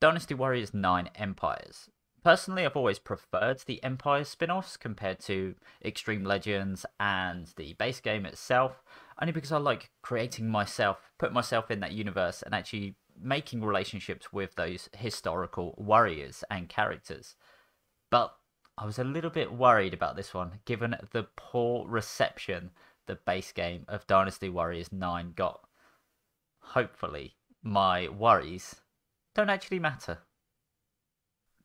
Dynasty Warriors 9 Empires. Personally, I've always preferred the Empire spin offs compared to Extreme Legends and the base game itself, only because I like creating myself, put myself in that universe, and actually making relationships with those historical warriors and characters. But I was a little bit worried about this one, given the poor reception the base game of Dynasty Warriors 9 got. Hopefully, my worries don't actually matter.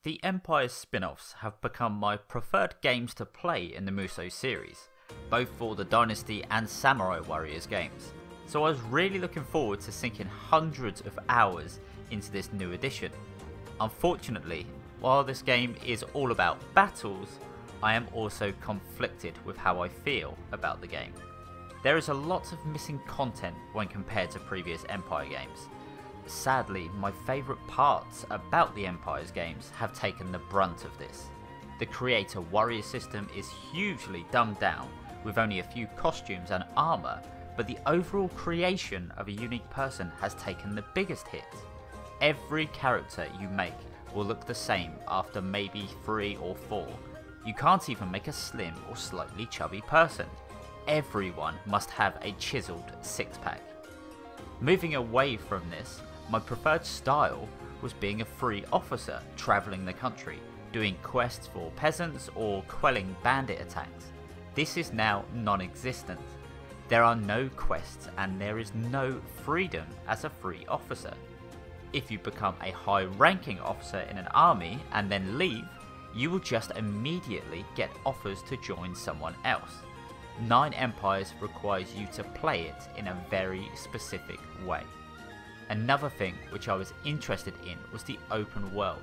The Empire spin offs have become my preferred games to play in the Musou series, both for the Dynasty and Samurai Warriors games, so I was really looking forward to sinking hundreds of hours into this new edition. Unfortunately, while this game is all about battles, I am also conflicted with how I feel about the game. There is a lot of missing content when compared to previous Empire games. Sadly, my favourite parts about the Empire's games have taken the brunt of this. The creator warrior system is hugely dumbed down, with only a few costumes and armour, but the overall creation of a unique person has taken the biggest hit. Every character you make will look the same after maybe 3 or 4. You can't even make a slim or slightly chubby person everyone must have a chiseled six pack. Moving away from this, my preferred style was being a free officer travelling the country, doing quests for peasants or quelling bandit attacks. This is now non existent. There are no quests and there is no freedom as a free officer. If you become a high ranking officer in an army and then leave, you will just immediately get offers to join someone else. Nine Empires requires you to play it in a very specific way. Another thing which I was interested in was the open world.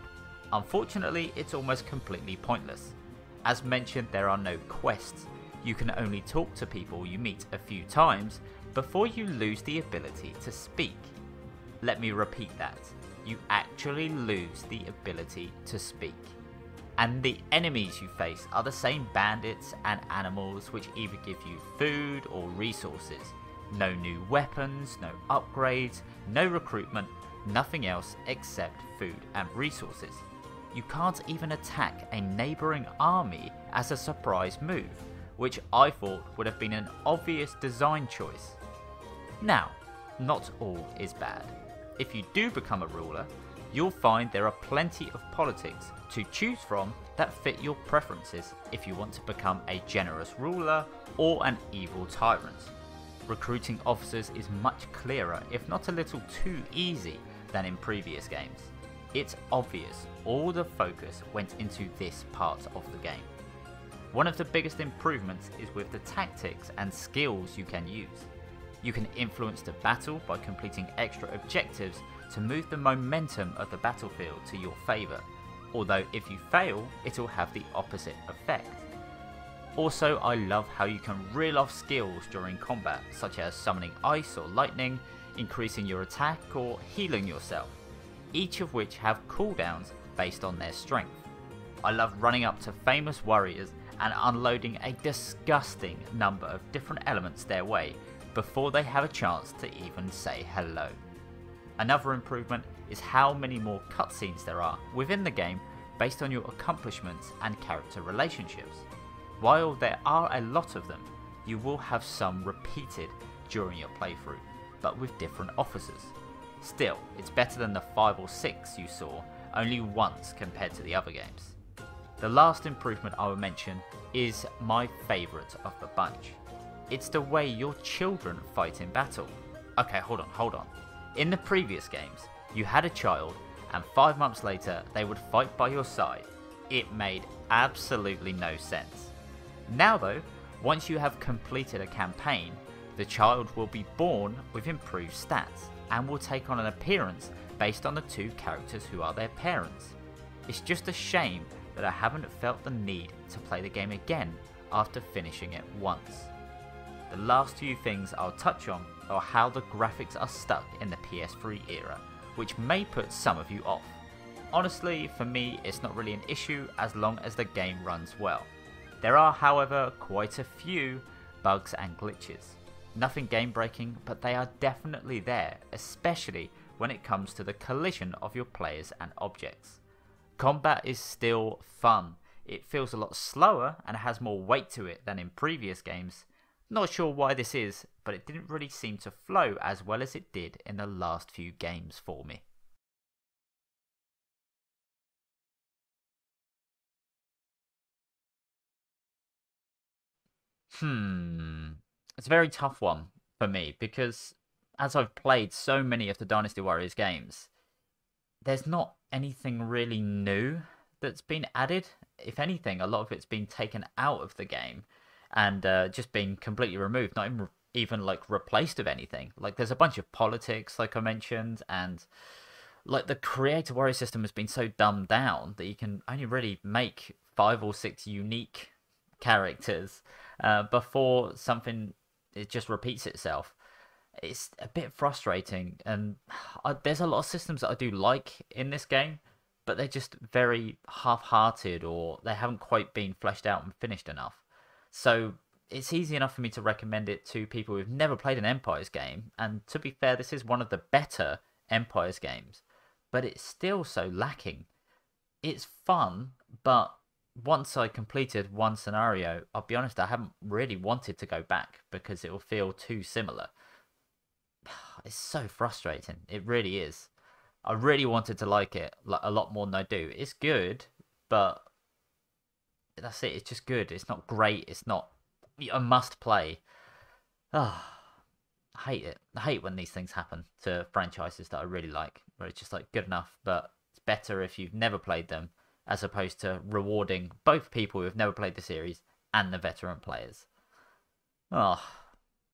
Unfortunately, it's almost completely pointless. As mentioned, there are no quests. You can only talk to people you meet a few times before you lose the ability to speak. Let me repeat that. You actually lose the ability to speak and the enemies you face are the same bandits and animals which either give you food or resources. No new weapons, no upgrades, no recruitment, nothing else except food and resources. You can't even attack a neighbouring army as a surprise move, which I thought would have been an obvious design choice. Now, not all is bad. If you do become a ruler, you'll find there are plenty of politics to choose from that fit your preferences if you want to become a generous ruler or an evil tyrant. Recruiting officers is much clearer, if not a little too easy, than in previous games. It's obvious all the focus went into this part of the game. One of the biggest improvements is with the tactics and skills you can use. You can influence the battle by completing extra objectives to move the momentum of the battlefield to your favour, although if you fail, it'll have the opposite effect. Also, I love how you can reel off skills during combat, such as summoning ice or lightning, increasing your attack, or healing yourself, each of which have cooldowns based on their strength. I love running up to famous warriors and unloading a disgusting number of different elements their way before they have a chance to even say hello. Another improvement is how many more cutscenes there are within the game based on your accomplishments and character relationships. While there are a lot of them, you will have some repeated during your playthrough, but with different officers. Still, it's better than the 5 or 6 you saw only once compared to the other games. The last improvement I will mention is my favourite of the bunch. It's the way your children fight in battle. Okay, hold on, hold on. In the previous games, you had a child, and five months later, they would fight by your side. It made absolutely no sense. Now, though, once you have completed a campaign, the child will be born with improved stats and will take on an appearance based on the two characters who are their parents. It's just a shame that I haven't felt the need to play the game again after finishing it once. The last few things I'll touch on are how the graphics are stuck in the PS3 era, which may put some of you off. Honestly, for me, it's not really an issue as long as the game runs well. There are, however, quite a few bugs and glitches. Nothing game breaking, but they are definitely there, especially when it comes to the collision of your players and objects. Combat is still fun. It feels a lot slower and has more weight to it than in previous games. Not sure why this is, but it didn't really seem to flow as well as it did in the last few games for me. Hmm. It's a very tough one for me because as I've played so many of the Dynasty Warriors games, there's not anything really new that's been added. If anything, a lot of it's been taken out of the game and uh, just been completely removed, not even, even like replaced with anything. Like there's a bunch of politics, like I mentioned, and like the creator warrior system has been so dumbed down that you can only really make five or six unique characters uh, before something it just repeats itself. It's a bit frustrating, and I, there's a lot of systems that I do like in this game, but they're just very half-hearted or they haven't quite been fleshed out and finished enough. So it's easy enough for me to recommend it to people who've never played an Empires game, and to be fair, this is one of the better Empires games, but it's still so lacking. It's fun, but once I completed one scenario, I'll be honest, I haven't really wanted to go back because it will feel too similar. It's so frustrating. It really is. I really wanted to like it like a lot more than I do. It's good, but that's it. It's just good. It's not great. It's not a must play. Ah, I hate it. I hate when these things happen to franchises that I really like, where it's just like good enough, but it's better if you've never played them as opposed to rewarding both people who've never played the series and the veteran players. Oh,